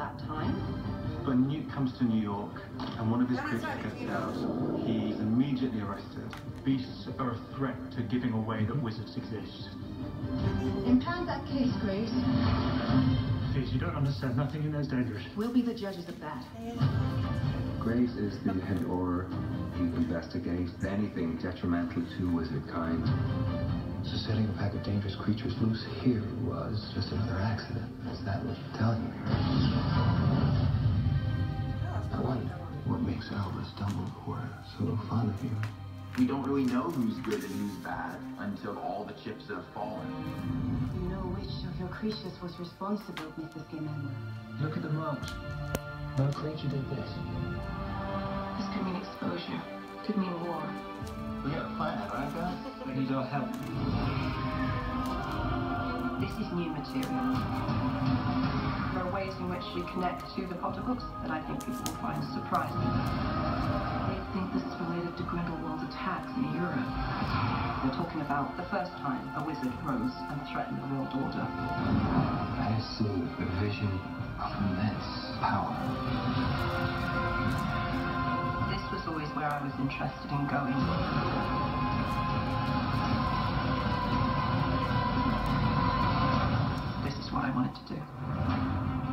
that time. When Newt comes to New York and one of his creatures gets out, he's immediately arrested. Beasts are a threat to giving away that wizards exist. Impound that case, Graves. Please, you don't understand. Nothing in there is dangerous. We'll be the judges of that. Graves is the head Auror he investigates anything detrimental to wizard kind. So setting a pack of dangerous creatures loose here was just another accident. Is that what you're telling me? I wonder what makes Albus Dumbledore so fond of you. We don't really know who's good and who's bad until all the chips have fallen. You know which of your creatures was responsible, Mr. Scamander. Look at the marks. No creature did this. This could mean exposure. Could mean war. We got a plan, right, guys? We need our help. This is new material. There are ways in which we connect to the Potter books that I think people will find surprising. They think this is related to Grindelwald's attacks in Europe. We're talking about the first time a wizard rose and threatened the world order. I see a vision of immense power. This was always where I was interested in going. This is what I wanted to do.